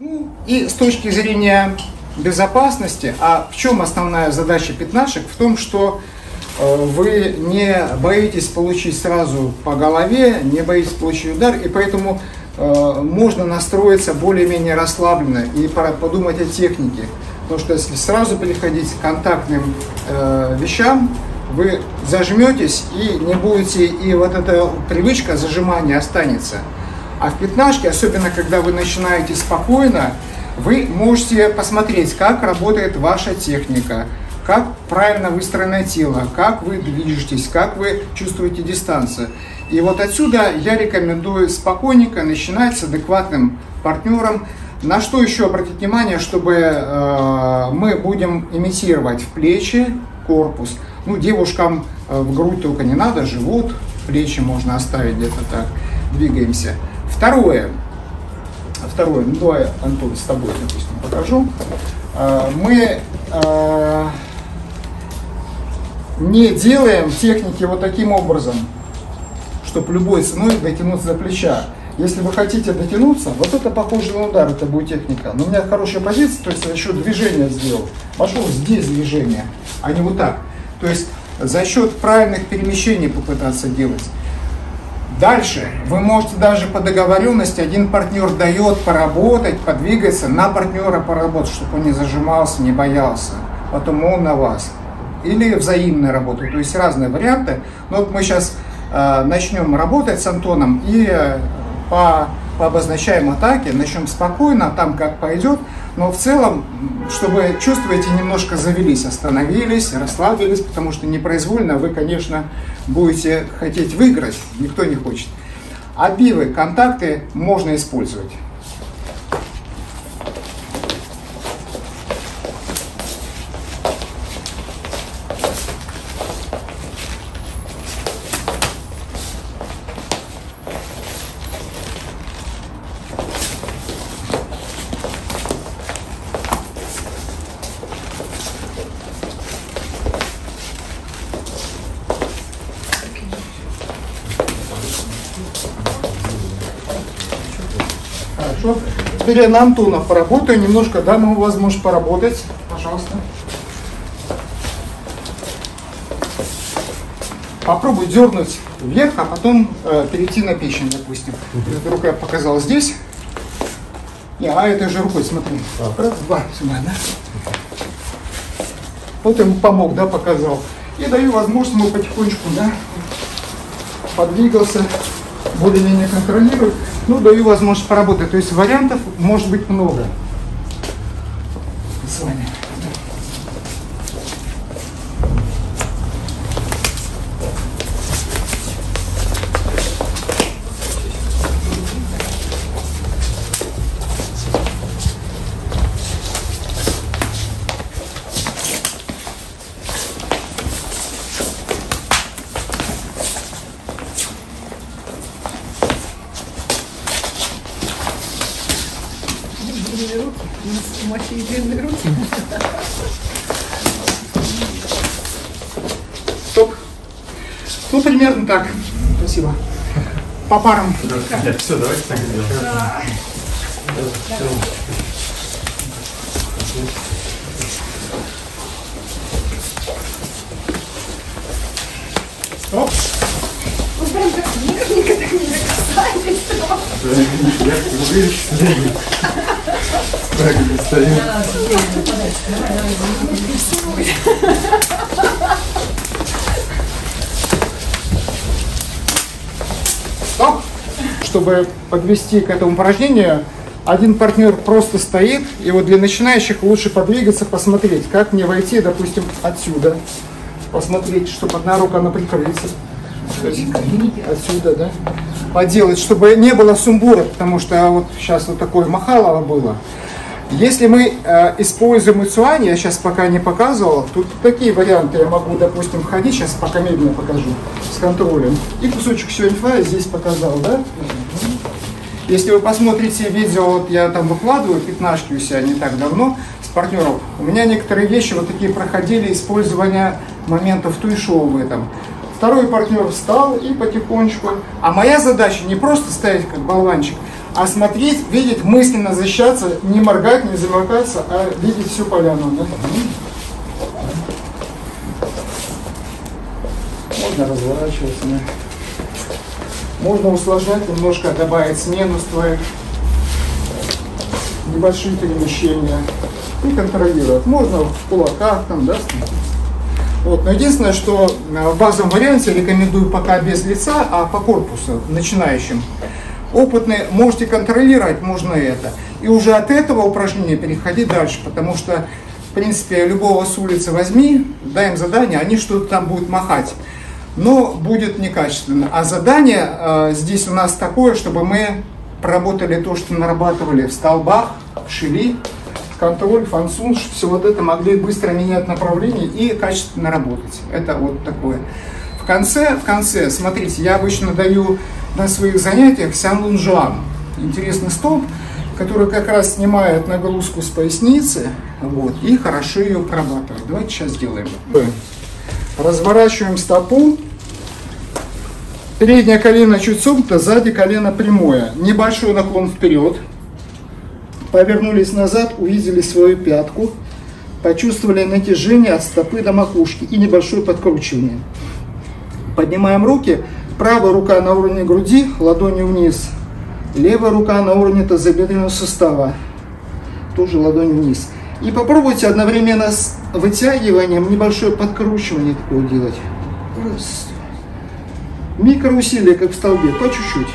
Ну, и с точки зрения безопасности, а в чем основная задача пятнашек? В том, что э, вы не боитесь получить сразу по голове, не боитесь получить удар, и поэтому э, можно настроиться более-менее расслабленно и подумать о технике. Потому что если сразу переходить к контактным э, вещам, вы зажметесь и не будете, и вот эта привычка зажимания останется. А в пятнашке, особенно когда вы начинаете спокойно, вы можете посмотреть, как работает ваша техника, как правильно выстроено тело, как вы движетесь, как вы чувствуете дистанцию. И вот отсюда я рекомендую спокойненько начинать с адекватным партнером. На что еще обратить внимание, чтобы э, мы будем имитировать в плечи, корпус. Ну, девушкам э, в грудь только не надо, живот, плечи можно оставить где-то так. Двигаемся. Второе. Второе. Ну, давай, Антон, с тобой, допустим, покажу. Э, мы э, не делаем техники вот таким образом, чтобы любой ценой дотянуться до плеча. Если вы хотите дотянуться, вот это похоже на удар, это будет техника. Но у меня хорошая позиция, то есть я еще движение сделал. Пошел здесь движение, а не вот так. То есть за счет правильных перемещений попытаться делать. Дальше вы можете даже по договоренности, один партнер дает поработать, подвигаться, на партнера поработать, чтобы он не зажимался, не боялся. Потом он на вас. Или взаимная работа, то есть разные варианты. Но вот мы сейчас э, начнем работать с Антоном и э, по, по обозначаем атаке начнем спокойно, там как пойдет. Но в целом, чтобы чувствуете, немножко завелись, остановились, расслабились, потому что непроизвольно вы, конечно, будете хотеть выиграть, никто не хочет. Отбивы, контакты можно использовать. Хорошо. Теперь я на Антона поработаю немножко, дам ему возможность поработать. Пожалуйста. Попробуй дернуть вверх, а потом э, перейти на печень, допустим. Вдруг я показал здесь. Не, а этой же рукой, смотри. Раз, два, сюда, да? Вот ему помог, да, показал. И даю возможность ему потихонечку, да, подвигался, более-менее контролирую ну, даю возможность поработать. То есть вариантов может быть много. С вами. Маши длинные руки. Стоп. Ну, примерно так. Спасибо. По парам. Нет, все, давайте так сделаем. Стоп. Стоп. Чтобы подвести к этому упражнению, один партнер просто стоит, и вот для начинающих лучше подвигаться, посмотреть, как мне войти, допустим, отсюда. Посмотреть, чтобы одна рука на прикрытии. Отсюда, да? Поделать, чтобы не было сумбура, потому что вот сейчас вот такое махалово было. Если мы э, используем ицуани, я сейчас пока не показывал, тут такие варианты я могу, допустим, ходить, сейчас пока медленно покажу, с контролем. И кусочек сюэньфа здесь показал, да? Если вы посмотрите видео, вот я там выкладываю пятнашки у себя не так давно с партнером, у меня некоторые вещи вот такие проходили, использование моментов туйшоу в этом. Второй партнер встал и потихонечку. А моя задача не просто стоять как болванчик, А смотреть, видеть, мысленно защищаться, не моргать, не заморкаться, а видеть всю поляну. Да? Можно разворачиваться. Да? Можно усложнять немножко, добавить смену ствоек, небольшие перемещения и контролировать. Можно в кулаках там, да, вот. Но единственное, что э, в базовом варианте рекомендую пока без лица, а по корпусу, начинающим. Опытные можете контролировать, можно это. И уже от этого упражнения переходить дальше, потому что, в принципе, любого с улицы возьми, дай им задание, они что-то там будут махать. Но будет некачественно. А задание э, здесь у нас такое, чтобы мы проработали то, что нарабатывали в столбах, в шили, контроль, фансун, все вот это могли быстро менять направление и качественно работать. Это вот такое. В конце, в конце, смотрите, я обычно даю на своих занятиях сян лунжуан. Интересный столб, который как раз снимает нагрузку с поясницы вот, и хорошо ее прорабатывает. Давайте сейчас сделаем. Разворачиваем стопу. Переднее колено чуть согнуто, сзади колено прямое. Небольшой наклон вперед повернулись назад, увидели свою пятку, почувствовали натяжение от стопы до макушки и небольшое подкручивание. Поднимаем руки, правая рука на уровне груди, ладони вниз, левая рука на уровне тазобедренного сустава, тоже ладонь вниз. И попробуйте одновременно с вытягиванием небольшое подкручивание такое делать. Раз. Микроусилие, как в столбе, по чуть-чуть.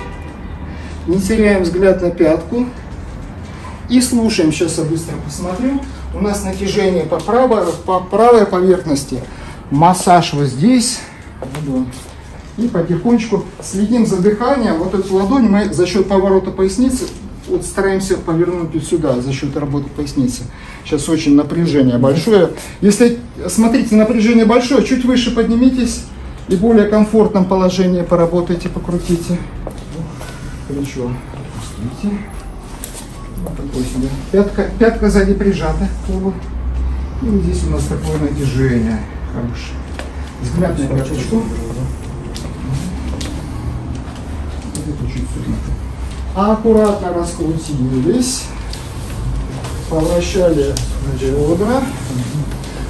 Не теряем взгляд на пятку. И слушаем, сейчас я быстро посмотрю. У нас натяжение по правой, по правой поверхности. Массаж вот здесь. И потихонечку следим за дыханием. Вот эту ладонь мы за счет поворота поясницы вот стараемся повернуть вот сюда за счет работы поясницы. Сейчас очень напряжение большое. Если, смотрите, напряжение большое, чуть выше поднимитесь и в более комфортном положении поработайте, покрутите. Плечо отпустите. Вот такой себе. Пятка, пятка сзади прижата к полу. И здесь у нас такое натяжение хорошее. Взгляд на пяточку. Это чуть. Аккуратно раскрутились. Повращали бедра.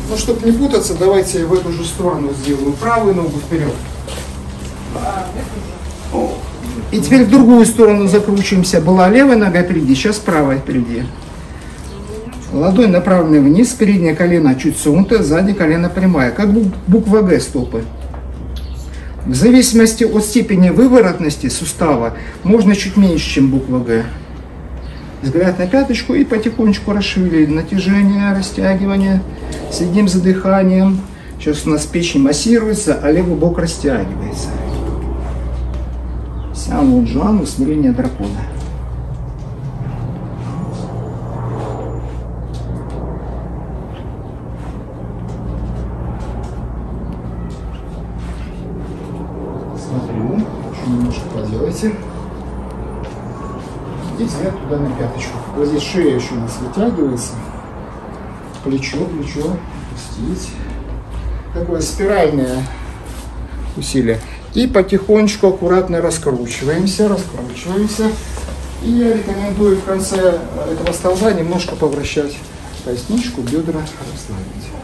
Ну, чтобы не путаться, давайте в эту же сторону сделаю. Правую ногу вперед. И теперь в другую сторону закручиваемся. Была левая нога впереди, сейчас правая впереди. Ладонь направлена вниз, переднее колено чуть согнуто, заднее колено прямая, как буква Г стопы. В зависимости от степени выворотности сустава можно чуть меньше, чем буква Г. Взгляд на пяточку и потихонечку расширили натяжение, растягивание. Следим за дыханием. Сейчас у нас печень массируется, а левый бок растягивается. Сян Лунжуан, усмирение дракона. Смотрю, еще немножко поделайте. И взгляд туда на пяточку. Вот здесь шея еще у нас вытягивается. Плечо, плечо, опустить. Такое спиральное усилие. И потихонечку, аккуратно раскручиваемся, раскручиваемся. И я рекомендую в конце этого столба немножко повращать поясничку, бедра расслабить.